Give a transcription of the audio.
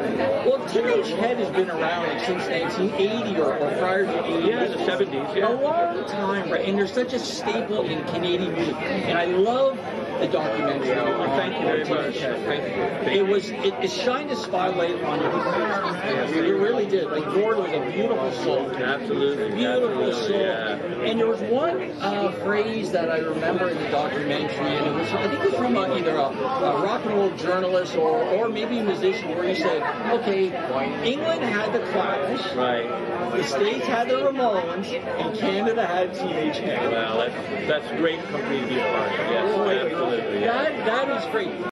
Well, Teenage Head has been around like, since 1980 or, or prior to 80. Yeah, the 70s, yeah. A long time, right? And they're such a staple in Canadian music. And I love the documentary. Thank you very much. Thank you. It was it, it shined a spotlight on your Yes, it really did. Like Gord was a beautiful soul. Absolutely. Beautiful absolutely, soul. Yeah. And there was one uh, phrase that I remember in the documentary, and it was I think it was from uh, either a, a rock and roll journalist or or maybe a musician, where he said, "Okay, England had the Clash, Right. the States had the Ramones, and Canada had Teenage Head." Well, that's, that's great company to be a part of. Yes, absolutely. That that is great.